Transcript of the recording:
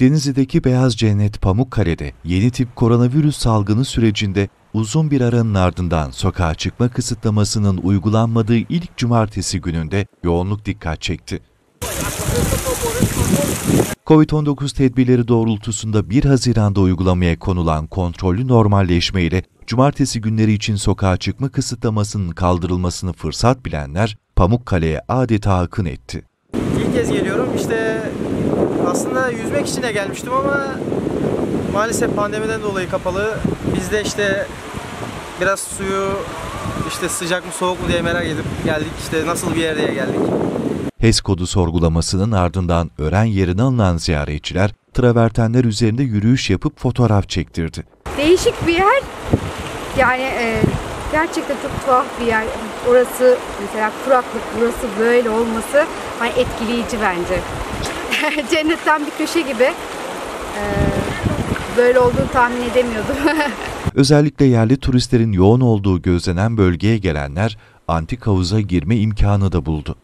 Denizli'deki Beyaz Cennet Pamukkale'de yeni tip koronavirüs salgını sürecinde uzun bir aranın ardından sokağa çıkma kısıtlamasının uygulanmadığı ilk cumartesi gününde yoğunluk dikkat çekti. Covid-19 tedbirleri doğrultusunda 1 Haziran'da uygulamaya konulan kontrollü normalleşme ile cumartesi günleri için sokağa çıkma kısıtlamasının kaldırılmasını fırsat bilenler Pamukkale'ye adeta akın etti. Kez geliyorum. İşte aslında yüzmek için de gelmiştim ama maalesef pandemiden dolayı kapalı. Biz de işte biraz suyu işte sıcak mı soğuk mu diye merak edip geldik. İşte nasıl bir yer diye geldik. HES kodu sorgulamasının ardından öğren yerine alınan ziyaretçiler travertenler üzerinde yürüyüş yapıp fotoğraf çektirdi. Değişik bir yer. Yani e, gerçekten çok tuhaf bir yer. Orası mesela kuraklık, burası böyle olması hani etkileyici bence. Cennetten bir köşe gibi. E, böyle olduğunu tahmin edemiyordum. Özellikle yerli turistlerin yoğun olduğu gözlenen bölgeye gelenler antik havuza girme imkanı da buldu.